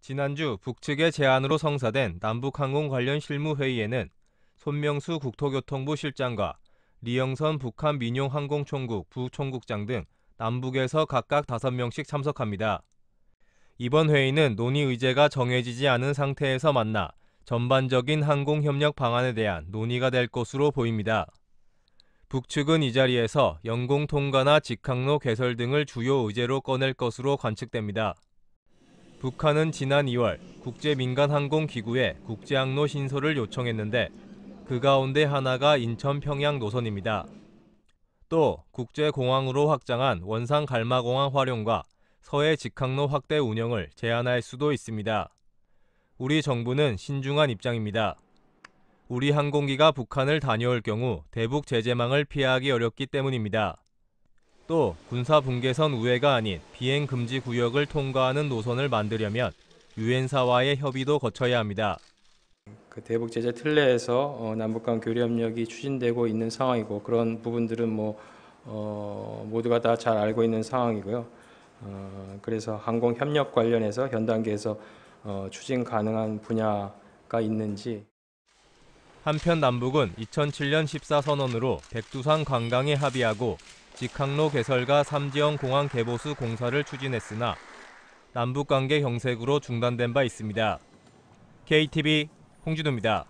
지난주 북측의 제안으로 성사된 남북항공 관련 실무회의에는 손명수 국토교통부 실장과 리영선 북한 민용항공총국 부총국장 등 남북에서 각각 5명씩 참석합니다. 이번 회의는 논의 의제가 정해지지 않은 상태에서 만나 전반적인 항공협력 방안에 대한 논의가 될 것으로 보입니다. 북측은 이 자리에서 영공 통과나 직항로 개설 등을 주요 의제로 꺼낼 것으로 관측됩니다. 북한은 지난 2월 국제민간항공기구에 국제항로 신설을 요청했는데 그 가운데 하나가 인천 평양 노선입니다. 또 국제공항으로 확장한 원산 갈마공항 활용과 서해 직항로 확대 운영을 제한할 수도 있습니다. 우리 정부는 신중한 입장입니다. 우리 항공기가 북한을 다녀올 경우 대북 제재망을 피하기 어렵기 때문입니다. 또 군사 분계선 우회가 아닌 비행 금지 구역을 통과하는 노선을 만들려면 유엔사와의 협의도 거쳐야 합니다. 그 대북 제재 틀내에서 어, 남북 간 교류 협력이 추진되고 있는 상황이고 그런 부분들은 뭐 어, 모두가 다 잘 알고 있는 상황이고요. 어, 그래서 항공 협력 관련해서 현 단계에서 어, 추진 가능한 분야가 있는지 한편 남북은 2007년 14선언으로 백두산 관광에 합의하고 직항로 개설과 삼지연 공항 개보수 공사를 추진했으나 남북 관계 경색으로 중단된 바 있습니다. KTV 홍준호입니다.